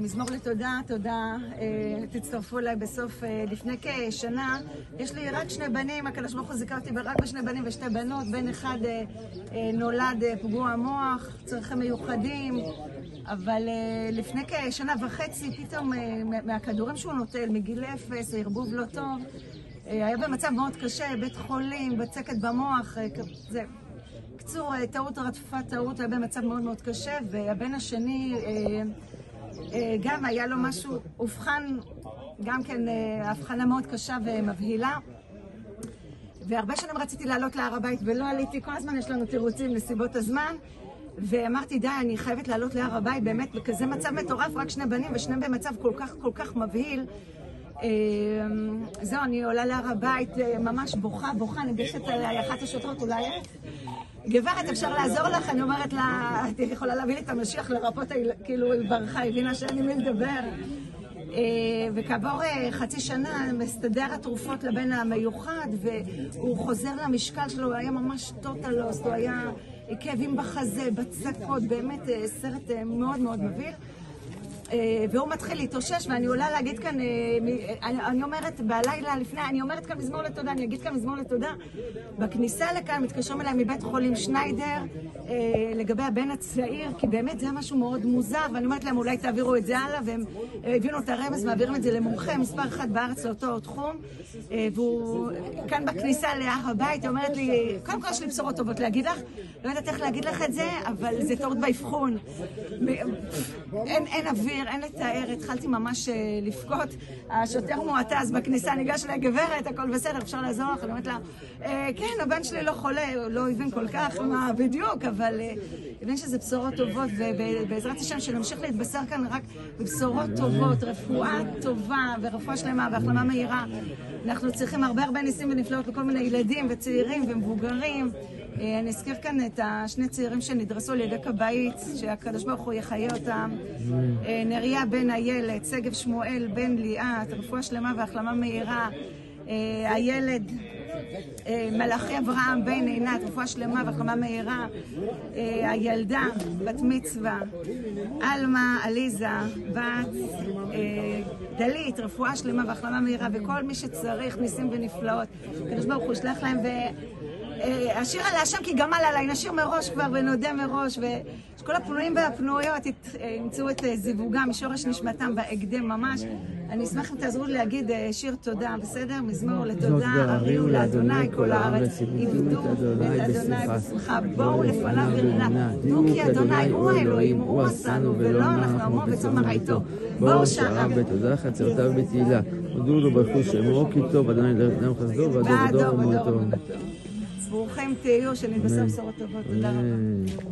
מזמור לתודה, תודה, תצטרפו אליי בסוף, לפני כשנה, יש לי רק שני בנים, הקדוש ברוך הוא זיכה אותי רק בשני בנים ושתי בנות, בן אחד נולד פגוע מוח, צרכים מיוחדים, אבל לפני כשנה וחצי, פתאום מהכדורים שהוא נוטל, מגיל אפס, ערבוב לא טוב, היה במצב מאוד קשה, בית חולים, בצקת במוח, זה... קצור, טעות רדפה טעות, היה במצב מאוד מאוד קשה, והבן השני גם היה לו משהו, אובחן, גם כן הבחנה מאוד קשה ומבהילה. והרבה שנים רציתי לעלות להר הבית ולא עליתי, כל הזמן יש לנו תירוצים לסיבות הזמן. ואמרתי, די, אני חייבת לעלות להר הבית, באמת, בכזה מצב מטורף, רק שני בנים ושניהם במצב כל כך כל כך מבהיל. זהו, אני עולה להר הבית, ממש בוכה, בוכה, ניגשת אליי אחת השוטרות, אולי גברת, אפשר לעזור לך? אני אומרת לה, את יכולה להביא לי את המשיח לרפות, כאילו, היא ברחה, הבינה שאין עם מי לדבר. וכעבור חצי שנה מסתדר התרופות לבן המיוחד, והוא חוזר למשקל שלו, הוא היה ממש טוטלוס, הוא היה כאבים בחזה, בצקות, באמת סרט מאוד מאוד מבהיל. והוא מתחיל להתאושש, ואני עולה להגיד כאן, אני אומרת בלילה לפני, אני אומרת כאן מזמור לתודה, אני אגיד כאן מזמור לתודה. בכניסה לכאן מתקשרים אליי מבית חולים שניידר לגבי הבן הצעיר, כי באמת זה היה משהו מאוד מוזר, ואני אומרת להם אולי תעבירו את זה הלאה, והם הבינו את הרמז, מעבירים את זה למומחה מספר אחת בארץ לאותו תחום, והוא כאן בכניסה להר הבית, היא אומרת לי, קודם כל יש לי בשורות טובות להגיד לך, לא יודעת איך להגיד לך את זה, אבל זה טעות באבחון. אין אוויר. אין לתאר, התחלתי ממש לבכות. השוטר מועטז בכניסה, ניגש אליי, גברת, הכל בסדר, אפשר לעזור לך? אני אומרת לה, כן, הבן שלי לא חולה, הוא לא הבין כל כך מה בדיוק, אבל הבין שזה בשורות טובות, ובעזרת השם שנמשיך להתבשר כאן רק בבשורות טובות, רפואה טובה ורפואה שלמה והחלמה מהירה. אנחנו צריכים הרבה הרבה ניסים ונפלאות לכל מיני ילדים וצעירים ומבוגרים. אני אזכיר כאן את השני צעירים שנדרסו על ידי כבאית, שהקדוש ברוך הוא יחיה אותם. נריה בן איילת, שגב שמואל בן ליאת, רפואה שלמה והחלמה מהירה. הילד מלאכי אברהם בן עינת, רפואה שלמה והחלמה מהירה. הילדה, בת מצווה, עלמה עליזה, בת דלית, רפואה שלמה והחלמה מהירה, וכל מי שצריך ניסים ונפלאות. הקדוש ברוך הוא ישלח להם. השיר על השם כי גמל עליי, נשיר מראש כבר ונודה מראש ושכל הפנויים והפנויות ימצאו את זיווגם משורש נשמתם בהקדם ממש. אני אשמח אם תעזרו לי להגיד שיר תודה, בסדר? מזמור לתודה, הריעו לאדוני כל הארץ, עבדו את אדוני בשמחה, בואו לפניו ברנה, תנו כי אדוני הוא האלוהים, הוא עשנו ולא אנחנו עמו וצום מרעיתו. בואו שער בתודה חצרותיו בתהילה, הודו לו ברכו שמו כי טוב, אדוני לאדם חסדו ועד דור ודור ברוכים תהיו, שנתבשר בשורות טובות. תודה רבה.